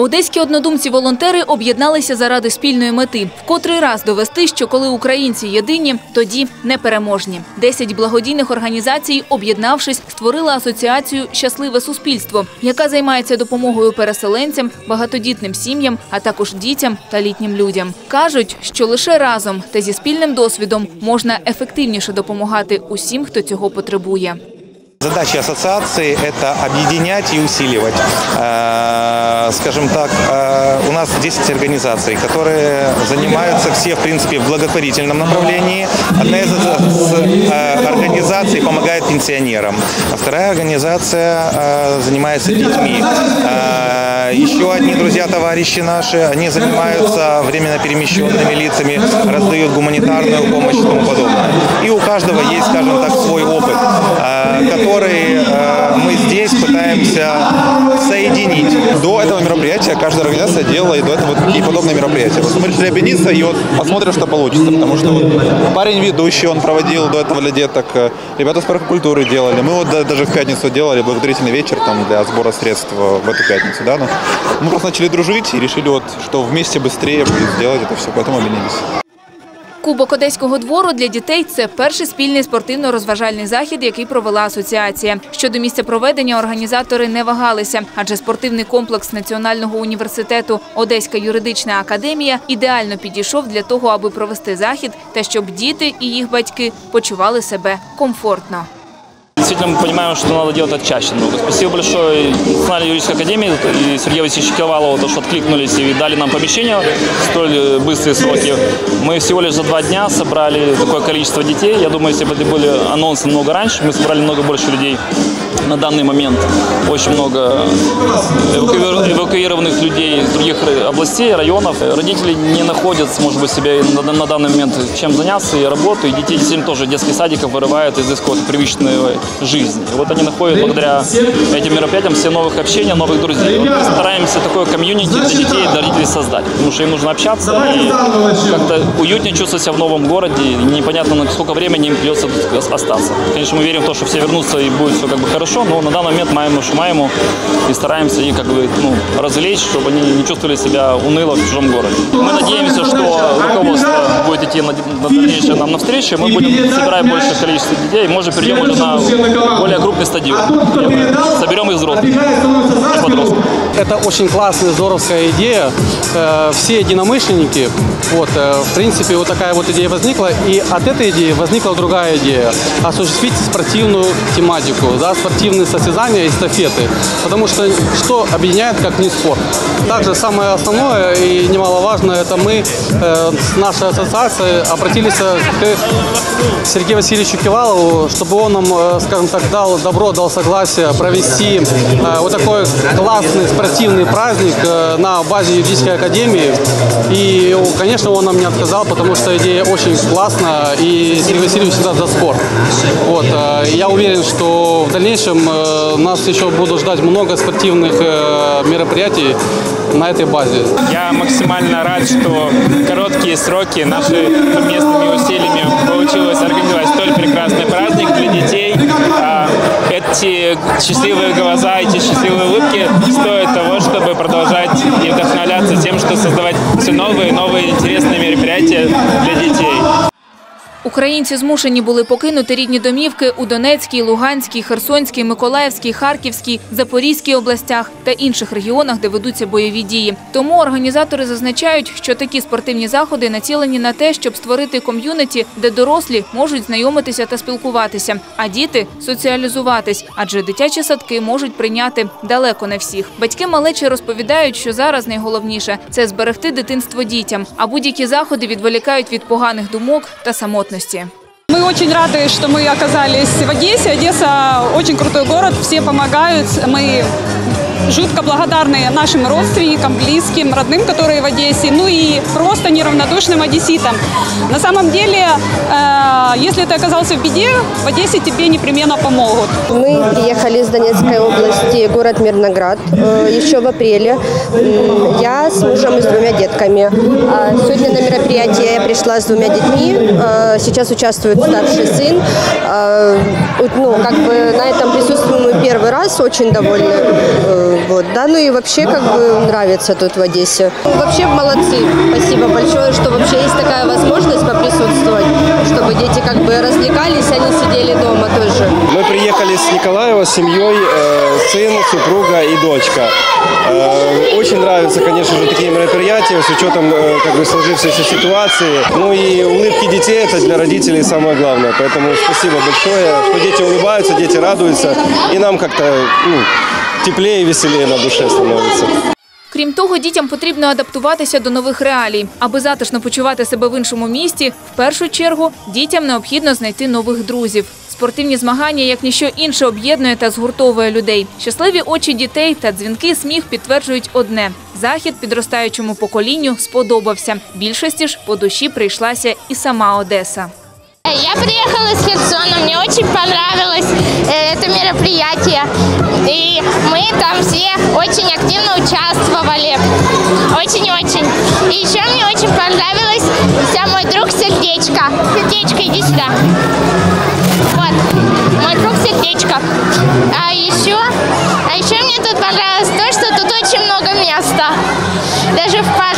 Одеські однодумці-волонтери об'єдналися заради спільної мети – в котрий раз довести, що коли українці єдині, тоді непереможні. Десять благодійних організацій, об'єднавшись, створили асоціацію Щасливе суспільство, яка займається допомогою переселенцям, багатодітним сім'ям, а також дітям та літнім людям. Кажуть, що лише разом та зі спільним досвідом можна ефективніше допомагати усім, хто цього потребує. Задача ассоциации – это объединять и усиливать. Э, Скажем так, э, у нас 10 организаций, которые занимаются все, в принципе, в благотворительном направлении. Одна из э, организаций помогает пенсионерам, а вторая организация занимается детьми. Еще одни друзья, товарищи наши, они занимаются временно перемещенными лицами, раздают гуманитарную помощь и тому подобное. И у каждого есть, скажем так, свой опыт, который э, мы здесь пытаемся соединить. До этого мероприятия каждая организация делала и до этого такие подобные мероприятия. Вот решили объединиться и вот посмотрим, что получится. Потому что вот парень ведущий, он проводил до этого для деток. э, Ребята с парка культуры делали. Мы вот да- даже в пятницу делали благотворительный вечер там для сбора средств э, в эту пятницу. Да? Ну, мы просто начали дружить и решили, вот, что вместе быстрее будет сделать это все, поэтому объединились. Кубок Одеського двору для дітей – це перший спільний спортивно-розважальний захід, який провела асоціація. Щодо місця проведення організатори не вагалися, адже спортивний комплекс Національного університету Одеська юридична академія ідеально підійшов для того, аби провести захід та щоб діти і їх батьки почували себе комфортно. Действительно, мы понимаем, что надо делать это чаще. Ну, спасибо большое Национальной юридической академии и Сергею Васильевичу Кивалову, то, что откликнулись и дали нам помещение в столь быстрые сроки. Мы всего лишь за два дня собрали такое количество детей. Я думаю, если бы это были анонсы намного раньше, мы собрали много больше людей на данный момент. Очень много эвакуи- эвакуированных людей из других областей, районов. Родители не находят, может быть, себе на, данный момент чем заняться и работу. И детей действительно тоже детских садиков вырывают из их какой-то жизни. И вот они находят благодаря этим мероприятиям все новых общений, новых друзей. Вот мы стараемся такое комьюнити для детей и для родителей создать, потому что им нужно общаться и как-то уютнее чувствовать себя в новом городе. И непонятно, на сколько времени им придется тут остаться. Конечно, мы верим в то, что все вернутся и будет все как бы хорошо, но на данный момент маем нашу маему и стараемся их как бы ну, развлечь, чтобы они не чувствовали себя уныло в чужом городе. Мы надеемся, что руководство идти на, на дальнейшее нам навстречу, мы будем собирать большее количество детей, может перейдем уже на более крупный стадион. мы Соберем их взрослых и подростков. Это очень классная, здоровская идея. Э, Все единомышленники, вот, э, в принципе, вот такая вот идея возникла. И от этой идеи возникла другая идея. Осуществить спортивную тематику, да, спортивные состязания, эстафеты. Потому что что объединяет, как не спорт? Также самое основное и немаловажное, это мы э, с нашей ассоциацией обратились к Сергею Васильевичу Кивалову, чтобы он нам, э, скажем так, дал добро, дал согласие провести э, вот такой классный спортивный праздник э, на базе юридической академии. И, конечно, он нам не отказал, потому что идея очень классная, и Сергей Васильевич всегда за спорт. Вот, э, я уверен, что в дальнейшем э, нас еще будут ждать много спортивных э, мероприятий на этой базе. Я максимально рад, что короткие сроки нашими совместными усилиями получилось организовать столь прекрасный праздник для детей. А Эти счастливые глаза, эти счастливые улыбки стоят того, чтобы продолжать и вдохновляться тем, что создавать все новые и новые интересные мероприятия для. Українці змушені були покинути рідні домівки у Донецькій, Луганській, Херсонській, Миколаївській, Харківській, Запорізькій областях та інших регіонах, де ведуться бойові дії. Тому організатори зазначають, що такі спортивні заходи націлені на те, щоб створити ком'юніті, де дорослі можуть знайомитися та спілкуватися, а діти соціалізуватись, адже дитячі садки можуть прийняти далеко не всіх. Батьки малечі розповідають, що зараз найголовніше це зберегти дитинство дітям, а будь-які заходи відволікають від поганих думок та самотності. Мы очень рады, что мы оказались в Одессе. Одесса очень крутой город, все помогают. Мы жутко благодарны нашим родственникам, близким, родным, которые в Одессе, ну и просто неравнодушным одесситам. На самом деле, э, если ты оказался в беде, в Одессе тебе непременно помогут. Мы приехали из Донецкой области, город Мирноград, э, еще в апреле. Я с мужем и с двумя детками. А Сегодня на мероприятие я пришла с двумя детьми. Э, Сейчас участвует старший сын. Э, ну, как бы на этом присутствуем мы первый раз, очень довольны. Вот, да, ну и вообще как бы нравится тут в Одессе. Ну, Вообще молодцы. Спасибо большое, что вообще есть такая возможность поприсутствовать, чтобы дети как бы развлекались, а не сидели дома тоже. Мы приехали с Николаева с семьей, э, сын, супруга и дочка. Э, очень нравятся, конечно же, такие мероприятия с учетом э, как бы сложившейся ситуации. Ну и улыбки детей это для родителей самое главное. Поэтому спасибо большое, дети улыбаются, дети радуются. И нам как-то ну, теплее и веселее на душе становится. Крім того, дітям потрібно адаптуватися до нових реалій. Аби затишно почувати себе в іншому місті, в першу чергу дітям необхідно знайти нових друзів. Спортивні змагання, як ніщо інше, об'єднує та згуртовує людей. Щасливі очі дітей та дзвінки сміх підтверджують одне: захід підростаючому поколінню сподобався. Більшості ж по душі прийшлася і сама Одеса. Я приехала из Херсона, мне очень понравилось э, это мероприятие. И мы там все очень активно участвовали. Очень-очень. И еще мне очень понравилось вся мой друг Сердечко. Сердечко, иди сюда. Вот, мой друг Сердечко. А еще, а еще мне тут понравилось то, что тут очень много места. Даже в места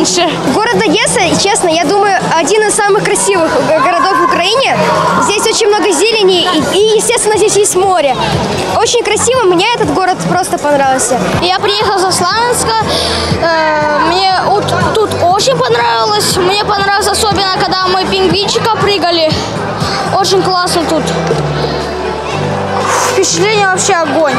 меньше. Город Одесса, честно, я думаю, один из самых красивых городов в Украине. Здесь очень много зелени и, и, естественно, здесь есть море. Очень красиво, мне этот город просто понравился. Я приехал со Славянска. Э, Мне тут очень понравилось. Мне понравилось особенно, когда мы пингвинчика прыгали. Очень классно тут. Впечатление вообще огонь.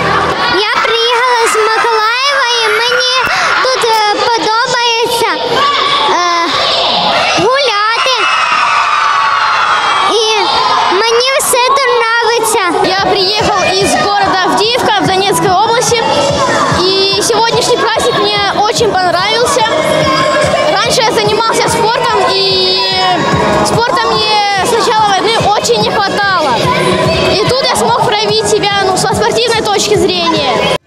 Точки зрения.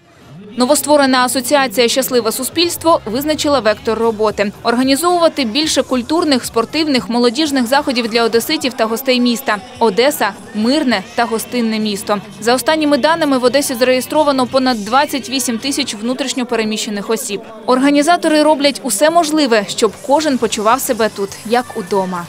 Новостворена асоціація Щасливе суспільство визначила вектор роботи організовувати більше культурних, спортивних, молодіжних заходів для одеситів та гостей міста. Одеса мирне та гостинне місто. За останніми даними в Одесі зареєстровано понад 28 тисяч внутрішньо переміщених осіб. Організатори роблять усе можливе, щоб кожен почував себе тут як удома.